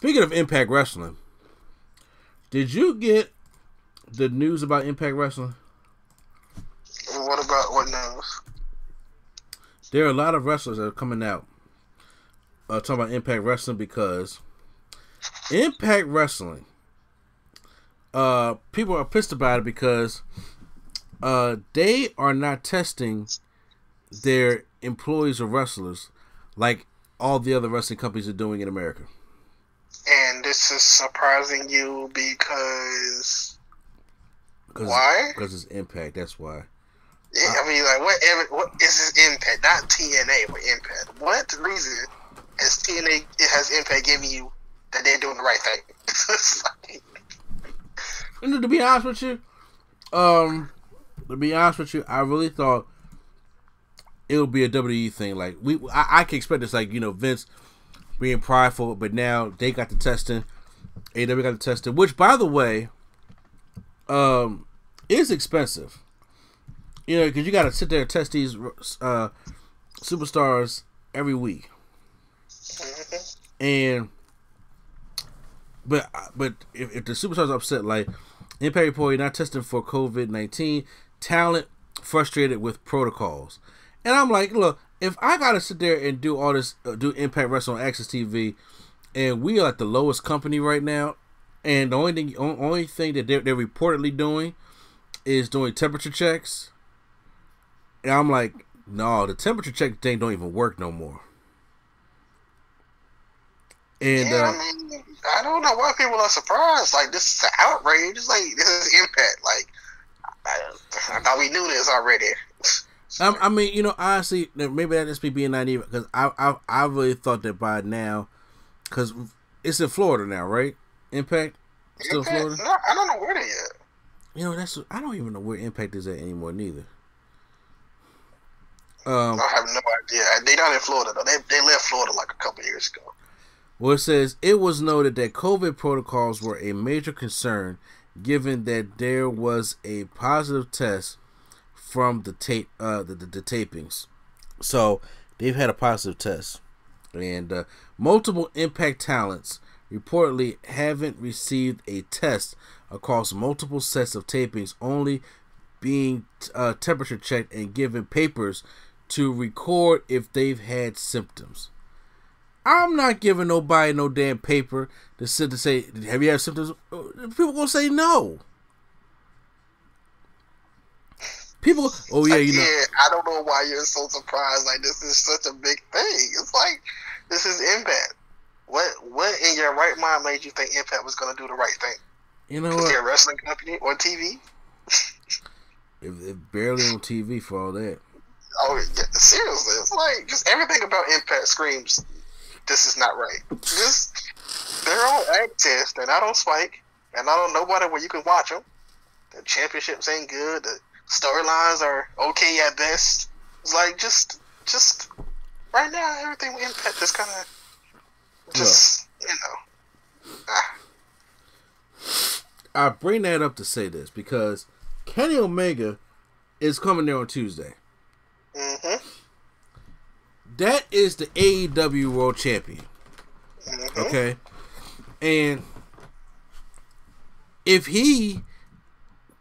Speaking of Impact Wrestling, did you get the news about Impact Wrestling? What about what news? There are a lot of wrestlers that are coming out uh, talking about Impact Wrestling because Impact Wrestling, uh, people are pissed about it because uh, they are not testing their employees or wrestlers like all the other wrestling companies are doing in America. And this is surprising you because why? Because it's Impact. That's why. Yeah, I mean, like, what? What is this Impact? Not TNA, but Impact. What reason has TNA it has Impact giving you that they're doing the right thing? and to be honest with you, um, to be honest with you, I really thought it would be a WWE thing. Like we, I, I can expect this. Like you know, Vince being prideful, but now they got the testing. AEW got the testing, which by the way, um, is expensive. You know, because you got to sit there and test these uh, superstars every week, and but but if, if the superstars upset, like Impact Report, not testing for COVID nineteen, talent frustrated with protocols, and I'm like, look, if I gotta sit there and do all this, uh, do Impact Wrestling on AXS TV, and we are at the lowest company right now, and the only thing, only thing that they're, they're reportedly doing is doing temperature checks, and I'm like, no, the temperature check thing don't even work no more. And yeah, uh, I mean, I don't know why people are surprised. Like this is an outrage. It's like this is impact. Like I, I thought we knew this already. I, I mean, you know, honestly, maybe that just be being naive because I, I I really thought that by now, because it's in Florida now, right? Impact still Impact? Florida. No, I don't know where they at. You know, that's I don't even know where Impact is at anymore, neither. Um, I have no idea. They not in Florida though. They they left Florida like a couple years ago. Well, it says it was noted that COVID protocols were a major concern, given that there was a positive test from the tape, uh, the, the, the tapings. So they've had a positive test, and uh, multiple Impact talents reportedly haven't received a test across multiple sets of tapings, only being uh, temperature checked and given papers to record if they've had symptoms. I'm not giving nobody no damn paper to sit to say, "Have you had symptoms?" People gonna say no. People, oh yeah, you know. Yeah, I don't know why you're so surprised. Like this is such a big thing. It's like this is Impact. What what in your right mind made you think Impact was gonna do the right thing? You know what? A wrestling company on TV. if, if barely on TV for all that. Oh, yeah, seriously, it's like just everything about Impact screams this is not right. Just they're on AXS, they're not on Spike, and I don't on nobody where you can watch them. The championships ain't good. The storylines are okay at best. It's like just, just right now, everything with Impact is kind of just you know. Ah. I bring that up to say this because Kenny Omega is coming there on Tuesday. Mm-hmm. That is the AEW World Champion. Mm-hmm. Okay, and if he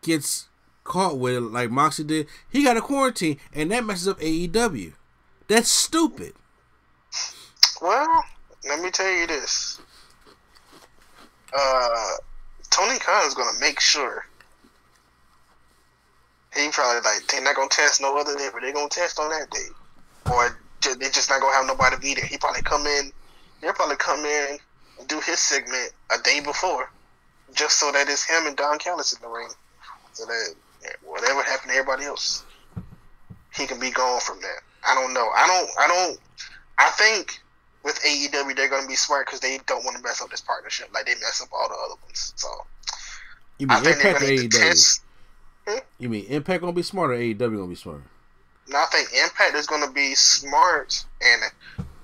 gets caught with it like Moxley did, he got a quarantine, and that messes up AEW. That's stupid. Well, let me tell you this. Uh, Tony Khan is gonna make sure. He probably like they're not gonna test no other day, but they're gonna test on that day, or they're just not gonna have nobody be there. He probably come in. They'll probably come in and do his segment a day before, just so that it's him and Don Callis in the ring, so that whatever happened to everybody else, he can be gone from that. I don't know. I don't. I don't. I think with AEW they're gonna be smart because they don't want to mess up this partnership like they mess up all the other ones. So you mean I think Impact they're AEW? Test, hmm? You mean Impact gonna be smart or AEW gonna be smart? No, I think Impact is gonna be smart and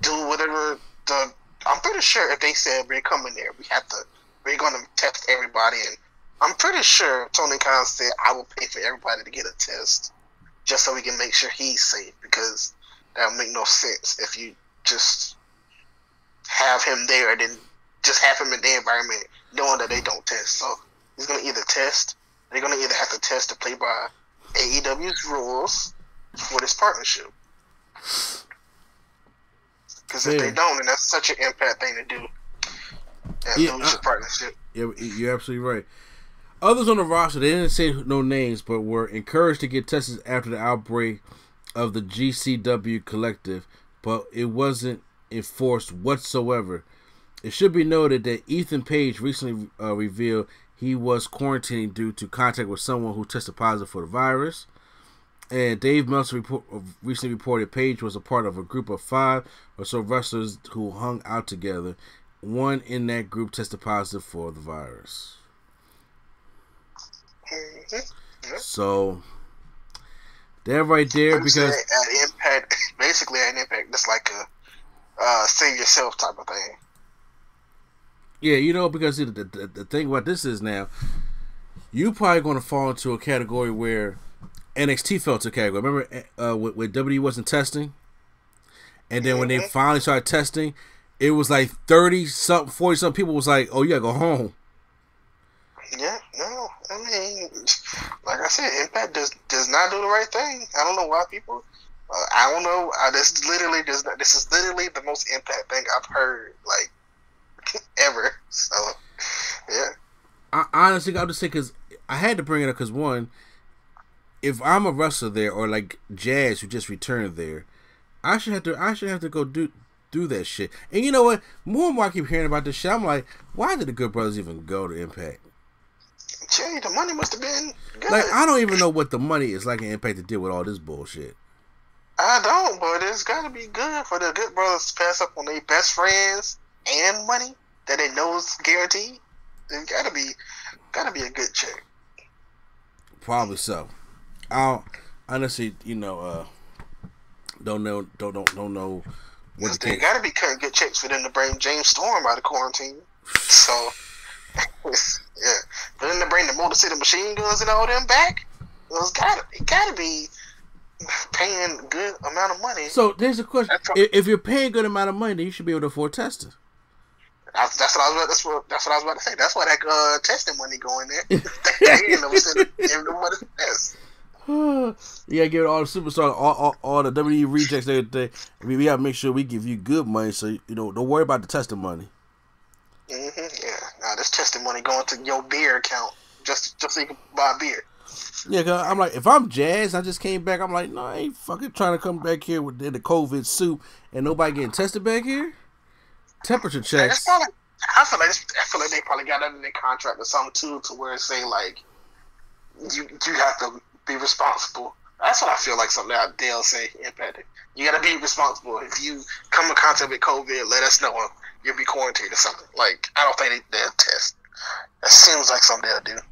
do whatever the. I'm pretty sure if they said we're coming there, we have to. We're gonna test everybody and I'm pretty sure Tony Khan said I will pay for everybody to get a test just so we can make sure he's safe because that would make no sense if you just have him there and then just have him in the environment, knowing that they don't test. So he's gonna either test. They're gonna either have to test to play by AEW's rules for this partnership. Because if Yeah. they don't, then that's such an impact thing to do. And Yeah, lose I- your partnership. Yeah, you're absolutely right. Others on the roster, they didn't say no names, but were encouraged to get tested after the outbreak of the GCW collective, but it wasn't enforced whatsoever. It should be noted that Ethan Page recently uh, revealed he was quarantining due to contact with someone who tested positive for the virus. And Dave Meltzer report, recently reported Page was a part of a group of five or so wrestlers who hung out together. One in that group tested positive for the virus. Mm-hmm. So that right there, because at impact, basically at impact, that's like a uh, save yourself type of thing. yeah, you know, because the, the, the thing about this is now, you probably going to fall into a category where NXT fell to a category. Remember uh, when, when WWE wasn't testing, and then when they Mhm. finally started testing, it was like thirty something, forty something people was like, "Oh, you gotta go home." Yeah, no, I mean, like I said, Impact does does not do the right thing. I don't know why people. Uh, I don't know. I, this literally does not. This is literally the most Impact thing I've heard like ever. So, yeah, I honestly, I'll just say because I had to bring it up because one, if I'm a wrestler there or like Jazz who just returned there, I should have to. I should have to go do do that shit. And you know what? More and more I keep hearing about this shit. I'm like, why did the Good Brothers even go to Impact? Jay, the money must have been good. Like, I don't even know what the money is like in Impact to deal with all this bullshit. I don't, but it's got to be good for the Good Brothers to pass up on their best friends and money that they know is guaranteed. It's got to be, got to be a good check. Probably so. I don't, honestly, you know, uh, don't know, don't don't don't know what the They got to be cutting good checks for them to bring James Storm out of quarantine. So, yeah, for them to bring the Motor City Machine Guns and all them back, it's got to, it got to be paying good amount of money. So there's a question: if, if you're paying good amount of money, then you should be able to afford testing. That's, that's what I was. About, that's what. That's what I was about to say. That's why that uh, testing money going there. they ain't never said give them money for test. you gotta give it all the superstars, all, all, all the WWE rejects, everything. I mean, we gotta make sure we give you good money, so you know, don't worry about the testing money. hmm Yeah. Now this testing money going to your beer account just just so you can buy a beer. Yeah, cause I'm like, if I'm Jazz, I just came back. I'm like, no, I ain't fucking trying to come back here with the COVID suit and nobody getting tested back here. Temperature it's checks. I feel like I feel like they probably got that in their contract or something too, to where it say like you you have to be responsible. That's what I feel like something that they'll say impacted. You got to be responsible. If you come in contact with COVID, let us know. You'll be quarantined or something. Like I don't think they, they'll test. That seems like something they'll do.